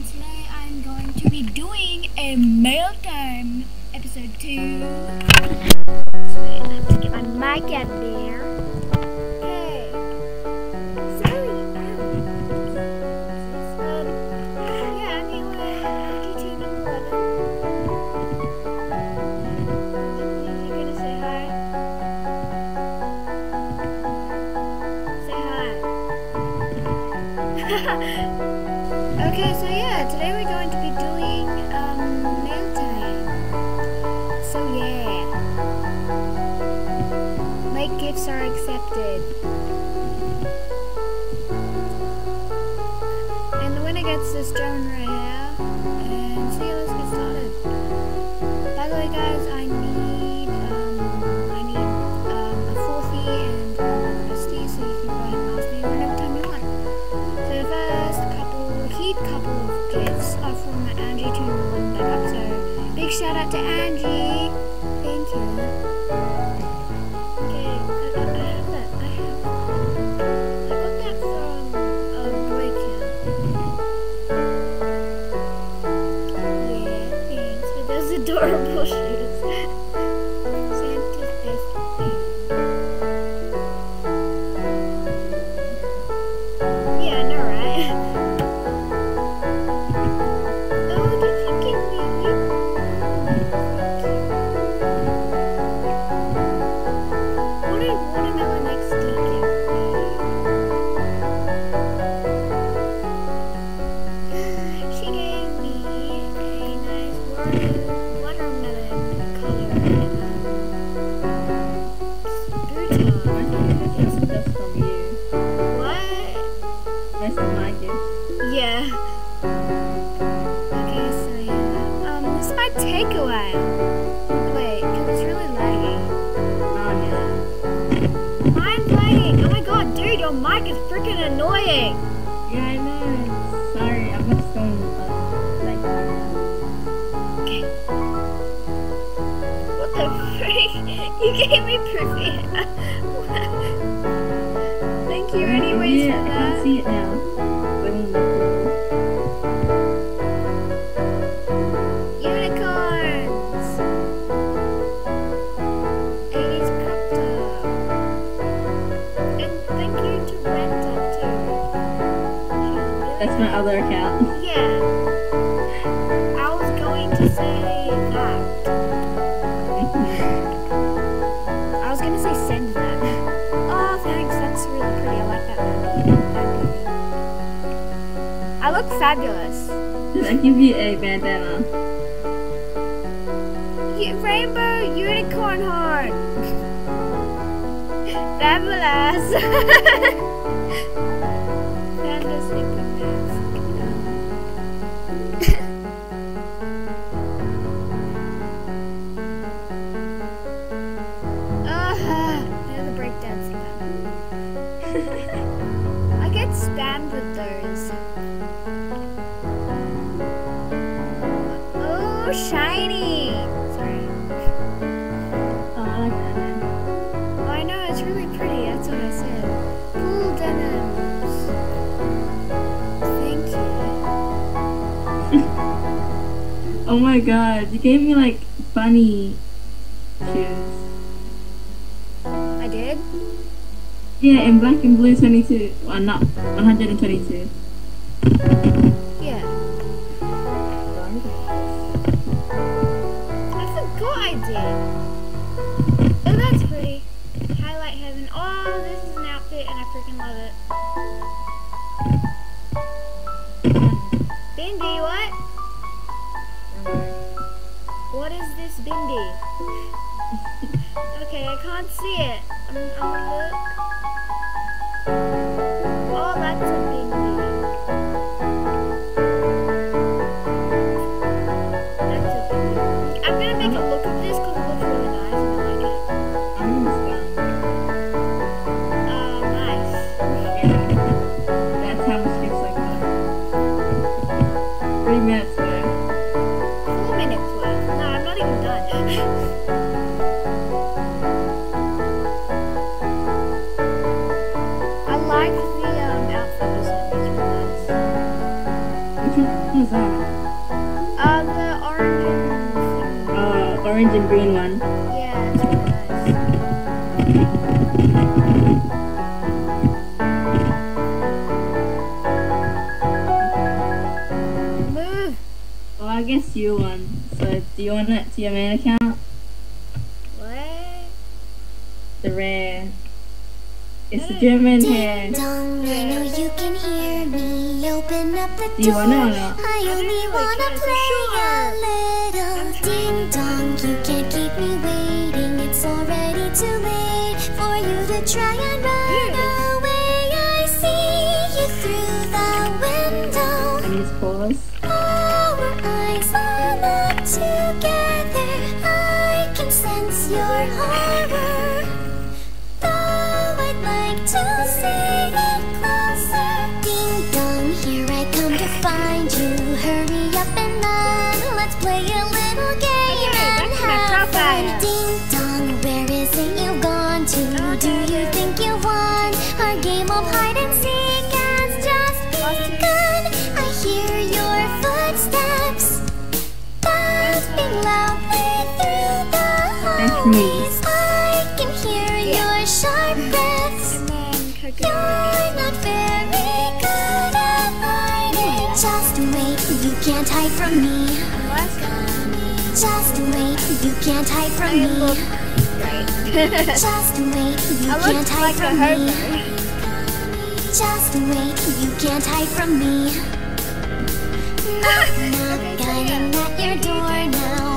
and today I'm going to be doing a mail time episode 2. So wait, I have to get my mic out there. Okay. Sorry. Um, yeah, anyway, 11. You gonna say hi? Say hi. Okay, so yeah, today we're going to be doing um, mail time. So yeah, late gifts are accepted, and the winner gets this drone right here. And so yeah, let's get started. By the way, guys, I need shout out to Angie. Thank you. Okay, I, I, I have that. I have. I got that from a boy camp. Yeah, thanks for those adorable That's my gift. Yeah. Okay, so yeah. Um, this might take a while. Wait, because it's really laggy. Oh yeah. Mine's lagging. Oh my god, dude, your mic is freaking annoying. Yeah, I know. Sorry, I'm just going uh, like Okay. What the freak? You gave me Privia. Thank you, anyways, yeah, for I can see it now. But in the pool. Unicorns! 80s crop. And thank you to Red Top too. That's my other account. Yeah. I was going to say fabulous. Did I give you a bandana? Rainbow unicorn horn. Fabulous. Shiny! Sorry. Oh, I like that. Oh, I know, it's really pretty. That's what I said. Denims. Thank you. Oh my god, you gave me like bunny shoes. I did? Yeah, in black and blue 22. Well, not 122. Oh, this is an outfit and I freaking love it. Bindi, what? What is this bindi? okay, I can't see it. I'm, I'm gonna look. One. yeah, it's really. Move. Well, I guess you won. So, do you want it to your main account? What? The rare. It's the German hair. Ding dong, I know you can hear me. Open up the door. Do you want it or not? I only wanna play try and run away. I see you through the window. To pause. Our eyes are locked together. I can sense your horror. Though I'd like to see it closer. Ding dong, here I come to find you. Hurry up and run. Let's play a little Hallways. I can hear your sharp breaths. And then. You're not very good at hiding. Just wait, you can't hide from me. Just wait, you can't hide from me. Just wait, you can't hide from me. Just wait, you can't hide from me. Knock, knock, I am at your door now.